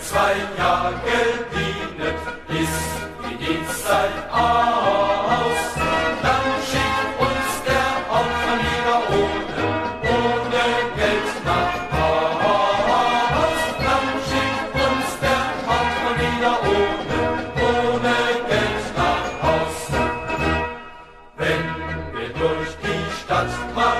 zwei Jahr gedient, ist die Dienstzeit aus. Dann schickt uns der Hauptmann wieder ohne, ohne Geld nach Haus. Dann schickt uns der Hauptmann wieder ohne, ohne Geld nach Haus. Wenn wir durch die Stadt fahren,